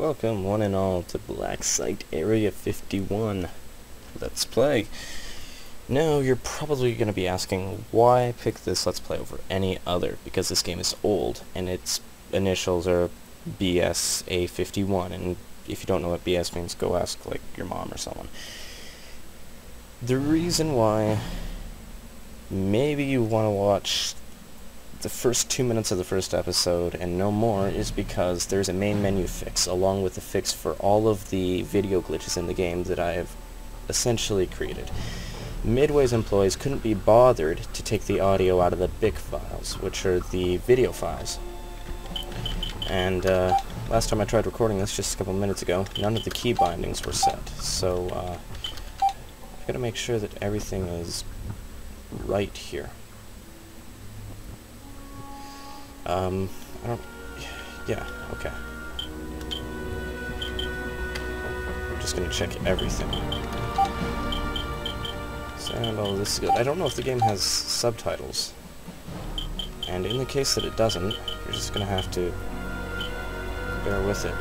Welcome one and all to Black Site Area 51 Let's Play. Now you're probably going to be asking why I picked this Let's Play over any other, because this game is old and its initials are BSA51 and if you don't know what BS means go ask like your mom or someone. The reason why maybe you want to watch the first two minutes of the first episode and no more is because there's a main menu fix along with the fix for all of the video glitches in the game that I have essentially created. Midway's employees couldn't be bothered to take the audio out of the BIK files, which are the video files. And uh, last time I tried recording this, just a couple minutes ago, none of the key bindings were set. So uh, I've got to make sure that everything is right here. Um, I don't... Yeah, okay. I'm just gonna check everything. Sound all this is good. I don't know if the game has subtitles. And in the case that it doesn't, you're just gonna have to bear with it.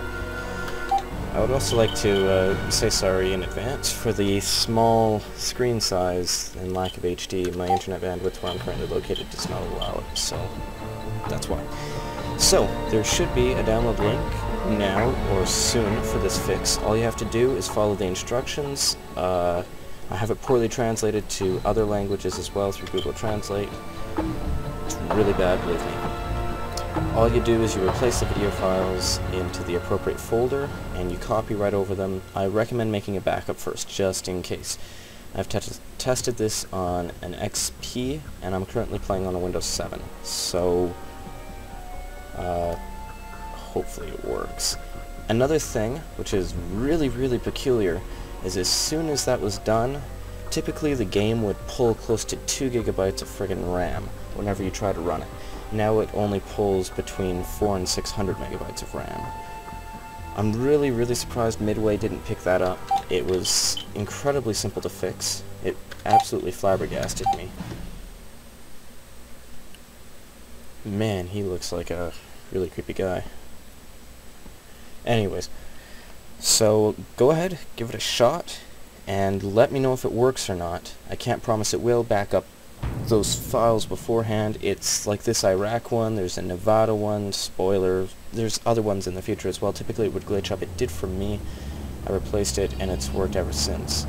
I would also like to uh, say sorry in advance for the small screen size and lack of HD. My internet bandwidth where I'm currently located does not allow it, so that's why. So, there should be a download link now or soon for this fix. All you have to do is follow the instructions. Uh, I have it poorly translated to other languages as well through Google Translate. It's really bad, believe me. All you do is you replace the video files into the appropriate folder and you copy right over them. I recommend making a backup first, just in case. I've tested this on an XP and I'm currently playing on a Windows 7. So uh, hopefully it works. Another thing, which is really, really peculiar, is as soon as that was done, typically the game would pull close to 2 gigabytes of friggin' RAM whenever you try to run it. Now it only pulls between 4 and 600 megabytes of RAM. I'm really, really surprised Midway didn't pick that up. It was incredibly simple to fix. It absolutely flabbergasted me. Man, he looks like a really creepy guy. Anyways, so go ahead, give it a shot, and let me know if it works or not. I can't promise it will. Back up those files beforehand. It's like this Iraq one, there's a Nevada one, spoiler, there's other ones in the future as well. Typically it would glitch up. It did for me. I replaced it, and it's worked ever since.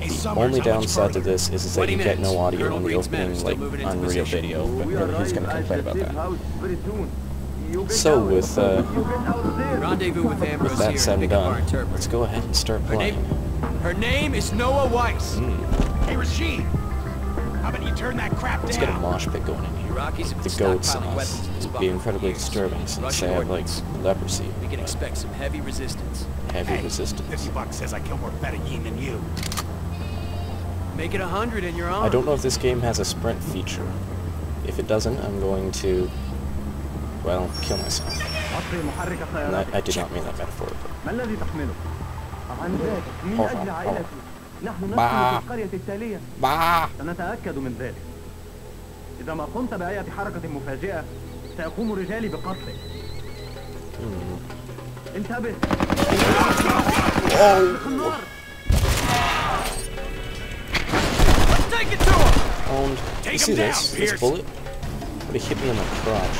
The only downside to this is, is that you get no audio in the opening, like, Unreal video, but who's going to complain about that? So, with, uh, with that said and done, let's go ahead and start playing. Her name is Noah Weiss. Mm. Hey, Rashid. How about you turn that crap Let's down? get a mosh pit going in here. The goats and us would be incredibly disturbing since they have, like, leprosy. We can expect some heavy resistance. Heavy Hey, resistance. 50 bucks says I kill more Fedayeen than you. Make it a hundred and you're on. I don't know if this game has a sprint feature. If it doesn't, I'm going to, well, kill myself. And I, I did not mean that metaphorically. ما الذي تحمله؟ عن ذلك من طبعاً، أجل طبعاً. عائلتي نحن با. نسكن في القرية التالية Bah! سنتأكد من ذلك إذا ما قمت بأية حركة مفاجئة سيقوم رجالي بقتلك انتبه Take it to him! Owned. Take you see him down, this? Pierce. This bullet? Would have hit me in the crotch.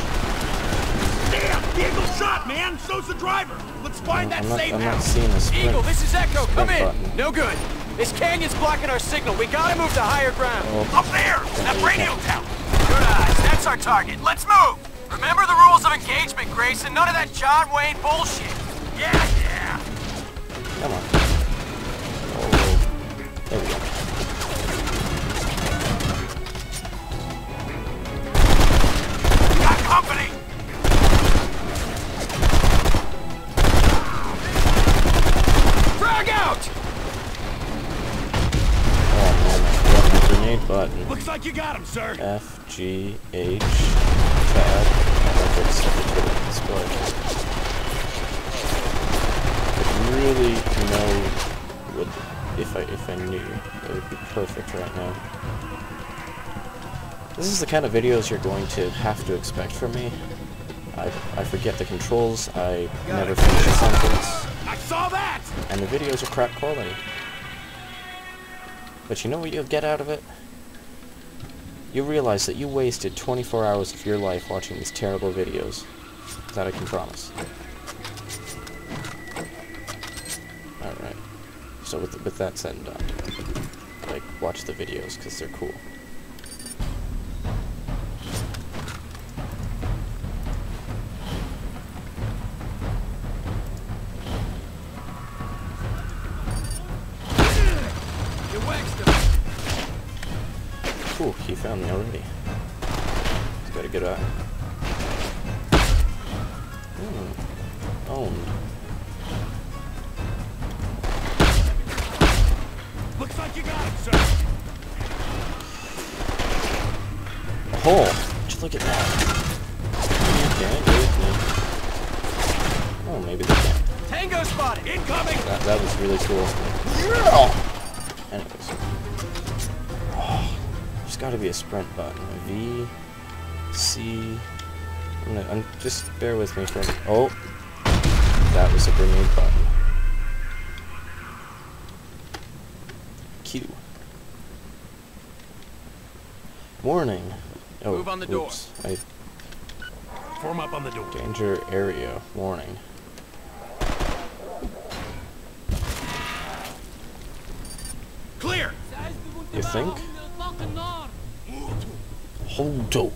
Damn! Eagle shot, man! So's the driver! Let's find that I'm not, safe I'm not house! seeing the sprint. Eagle, this is Echo. Come in. button. No good. This canyon's blocking our signal. We gotta move to higher ground. Oh, Up there! That radio tower! Good eyes. That's our target. Let's move. Remember the rules of engagement, Grayson. None of that John Wayne bullshit. Yeah, yeah! come on. You got him, sir! F, G, H, tab. I like that stuff to put on display. I really know what, if I, if I knew, it would be perfect right now. This is the kind of videos you're going to have to expect from me. I, I forget the controls, I never finish a sentence. I saw that! And the videos are crap quality. But you know what you'll get out of it? You'll realize that you wasted 24 hours of your life watching these terrible videos. That I can promise. Alright. So with, with that said and done, like, watch the videos, because they're cool. Found me already. He's got a good eye. Hmm. Owned. Looks like you got him, sir. Oh! You look at that? Agree. Oh, maybe they can. Tango spotted. Incoming! That, that was really cool. Yeah! Anyways. There's gotta be a sprint button. V, C. I'm gonna, I'm, just bear with me for a Oh! That was a grenade button. Q. Warning. Oh, Move on the door. oops. I, Form up on the door. danger area. Warning. Clear! You think? Hold up.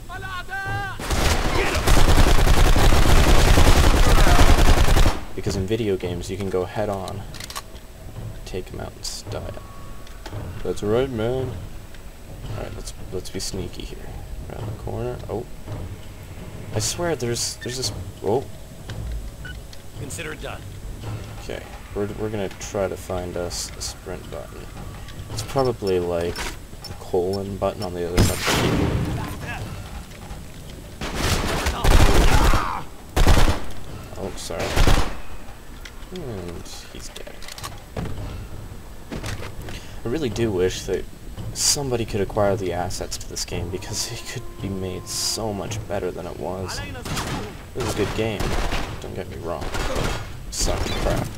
Because in video games, you can go head on, take him out in style. That's right, man. All right, let's let's be sneaky here. Around the corner. Oh, I swear, there's there's this. Oh, Consider it done. okay. We're we're gonna try to find us a sprint button. It's probably like colon button on the other side of the. Oh, sorry. And he's dead. I really do wish that somebody could acquire the assets to this game because it could be made so much better than it was. It was a good game, don't get me wrong. Sucked crap.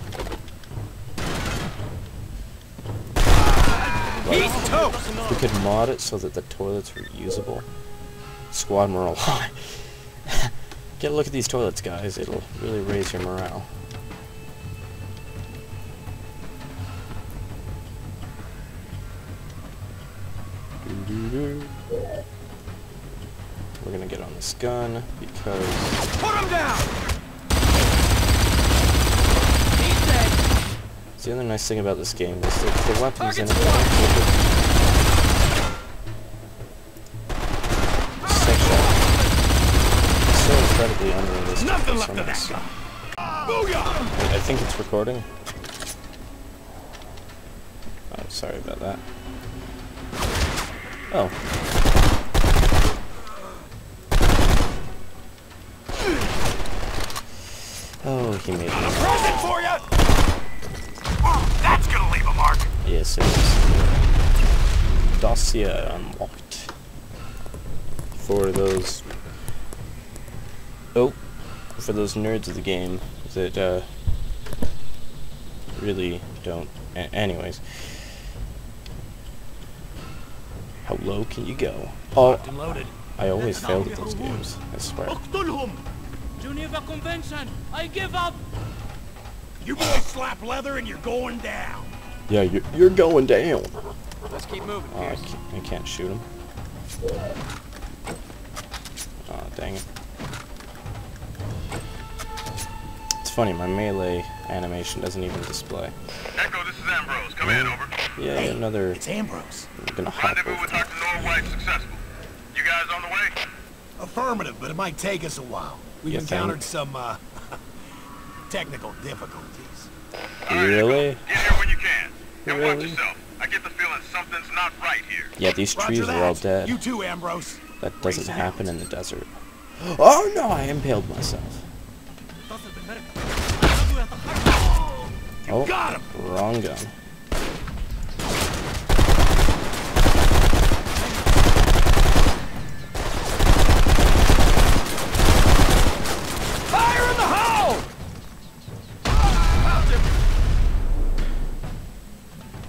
Like, He's toast. if we could mod it so that the toilets were usable. Squad morale high. Get a look at these toilets, guys. It'll really raise your morale. We're gonna get on this gun because Put him down. the other nice thing about this game is that the weapons in it. Target's Section so incredibly unrealistic. Nothing left of that reason. guy. Booyah! I think it's recording. Oh, sorry about that. Oh. Oh, he made me. Present for you! Oh, that's gonna leave a mark. Yes, it is. Dossier unlocked. For those... Oh, for those nerds of the game that uh, really don't. A anyways. How low can you go? Oh, I always fail at those games. I swear. Geneva Convention. I give up. You boys slap leather and you're going down. Yeah, you're, you're going down. Let's keep moving. Oh, I, can't, I can't shoot him. Oh, dang it. Funny, my melee animation doesn't even display. Echo, this is Ambrose. Come in, over. Yeah, another... It's Ambrose. I'm gonna hop Rendezvous with over. Dr. Noah Weiss successful. You guys on the way? Affirmative, but it might take us a while. We've You encountered think? some, uh, technical difficulties. All right, Really? Echo, Get here when you can. And watch Really? yourself. I get the feeling something's not right here. Yeah, these trees are all dead. You too, Ambrose. That doesn't Reason happen out. in the desert. Oh no, I impaled myself. Oh, got him. wrong gun. Fire in the hole!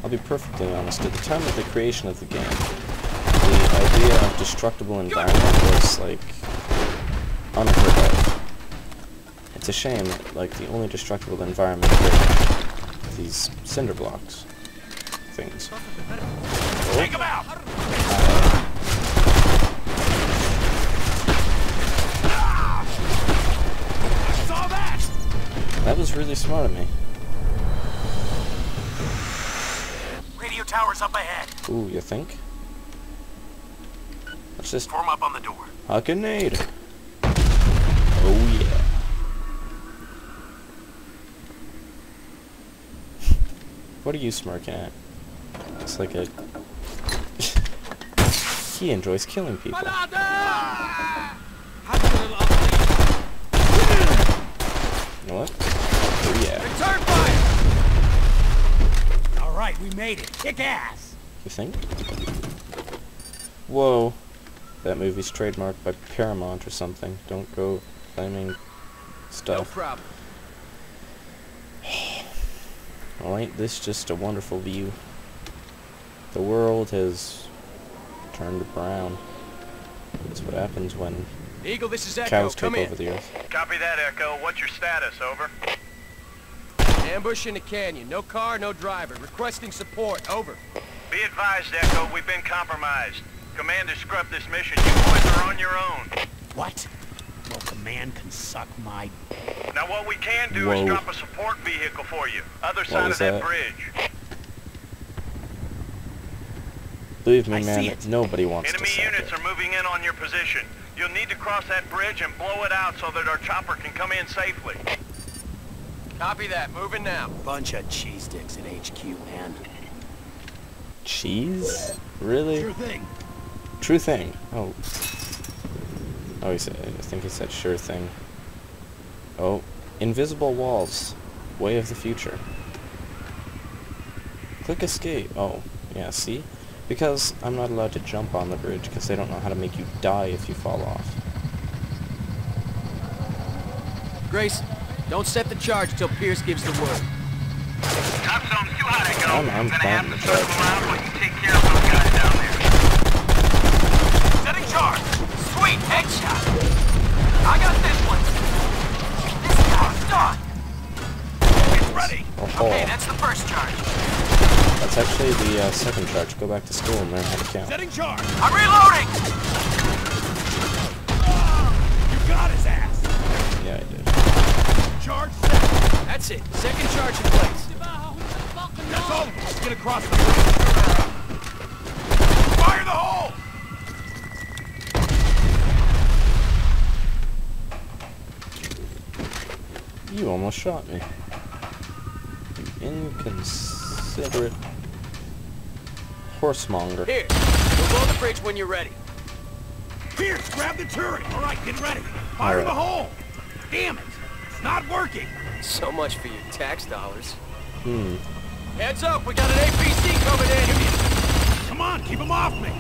I'll be perfectly honest, at the time of the creation of the game, the idea of destructible environment was, like, unheard of. It's a shame that, like, the only destructible environment these cinder blocks things. Take him out! Ah! Saw that! That was really smart of me. Radio tower's up ahead. Ooh, you think? Let's just Form up on the door. a grenade. What are you smirking at? It's like a. he enjoys killing people. You know what? Oh yeah. Return fire! All right, we made it. Kick ass! You think? Whoa. That movie's trademarked by Paramount or something. Don't go claiming No problem. Oh, ain't this just a wonderful view? The world has turned brown. That's what happens when Eagle, this is Echo. cows take in. over the earth. Copy that, Echo. What's your status? Over. Ambush in the canyon. No car, no driver. Requesting support. Over. Be advised, Echo. We've been compromised. Commander scrubbed this mission. You boys are on your own. What? Well, command can suck my... Now, what we can do Whoa. is drop a support vehicle for you. Other side of that, that? bridge. Believe me, I man, nobody wants Enemy to suck units it. are moving in on your position. You'll need to cross that bridge and blow it out so that our chopper can come in safely. Copy that. Moving now. Bunch of cheese sticks at HQ, man. Cheese? Really? True thing. True thing. Oh. Oh, he said. I think he said sure thing. Oh, invisible walls. Way of the future. Click escape. Oh, yeah. See, because I'm not allowed to jump on the bridge because they don't know how to make you die if you fall off. Grace, don't set the charge till Pierce gives the word. Top zone's too hot, Echo. I'm- I'm gonna have planting to the circle charge. around second charge. Go back to school and learn how to count. Setting charge! I'm reloading. You got his ass! Yeah, I did. Charge set! That's it. Second charge in place. That's all! Let's get across the bridge! Fire the hole! You almost shot me. You inconsiderate horsemonger. Here. We'll blow the bridge when you're ready. Pierce, grab the turret! All right, get ready! Fire All the hole! Damn it! It's not working! So much for your tax dollars. Hmm. Heads up, we got an APC coming in. Come on, keep them off me!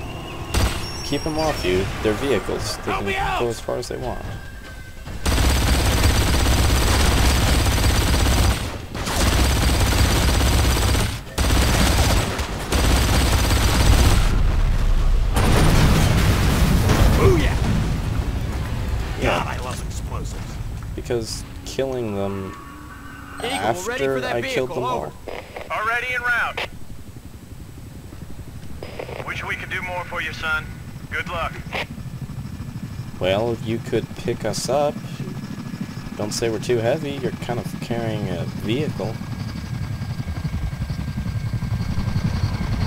Keep them off you. They're vehicles. They Help can go as far as they want. Because killing them Eagle, we're ready after for that I vehicle. killed them Over. all. Already en route. Wish we could do more for you, son. Good luck. Well, you could pick us up. Don't say we're too heavy. You're kind of carrying a vehicle.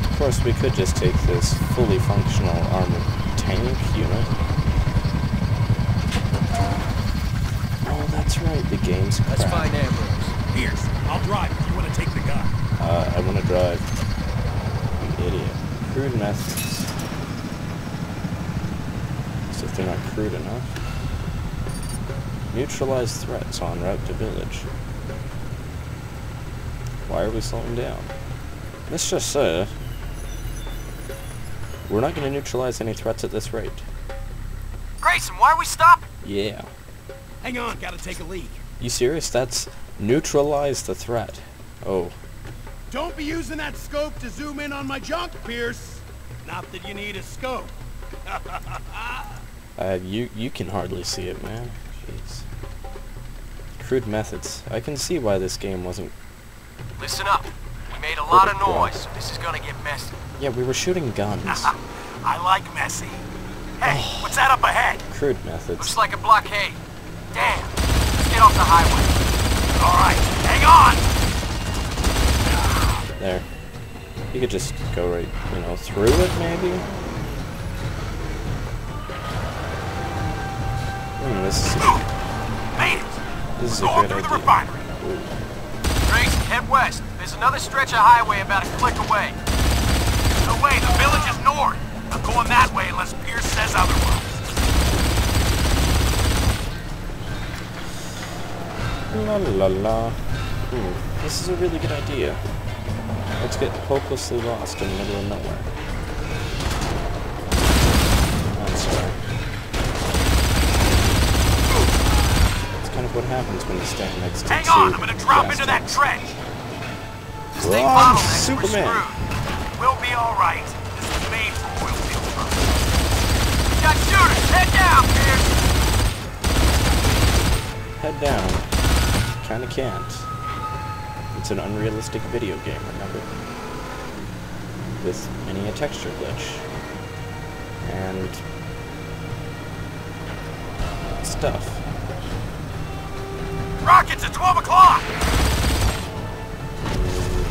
Of course, we could just take this fully functional armored tank unit. Oh, that's right. The game's crap. Let's find Ambrose. Pierce, I'll drive if you want to take the gun. Uh, I want to drive. You idiot. Crude methods. As if they're not crude enough. Neutralize threats en route to village. Why are we slowing down? Let's just say... We're not going to neutralize any threats at this rate. Grayson, why are we stopping? Yeah. Hang on, gotta take a leak. You serious? That's neutralize the threat. Oh. Don't be using that scope to zoom in on my junk, Pierce. Not that you need a scope. Uh, you you can hardly see it, man. Jeez. Crude methods. I can see why this game wasn't. Listen up. We made a lot of noise, so this is gonna get messy. Yeah, we were shooting guns. I like messy. Hey, what's that up ahead? Crude methods. Looks like a blockade. Damn. Let's get off the highway. All right, hang on. There. You could just go right, you know, through it, maybe? Hmm, this is, Made it. this is a Going great through the idea. refinery. Grace, head west. There's another stretch of highway about a click away. No way, the village is north. I'm going that way unless Pierce says otherwise. La la la. Hmm, this is a really good idea. Let's get hopelessly lost in the middle of nowhere. I'm sorry. That's kind of what happens when you stand next to Hang two on, I'm gonna drop into that trench. This thing Run, Superman. screwed. We'll be all right. This is made for oil field. Got shooters. Head down, Pierce. Head down. Kinda can't. It's an unrealistic video game, remember? With many a texture glitch. And... stuff. Rockets at 12 o'clock.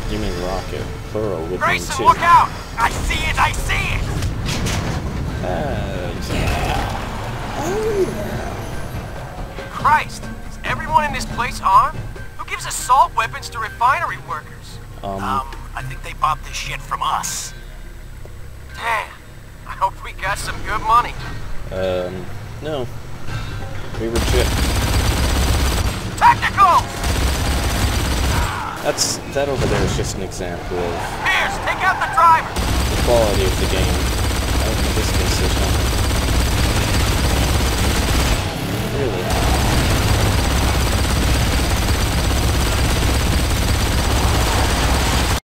You mean rocket. Plural would mean Grayson, two. look out. I see it. I see it. Uh, Christ, is everyone in this place armed? Who gives assault weapons to refinery workers? Um, um I think they bought this shit from us. Damn. I hope we got some good money. Um, no. We were shit. Tactical! That's, that over there is just an example of... Pierce, take out the driver! The quality of the game. I don't think this case is Really.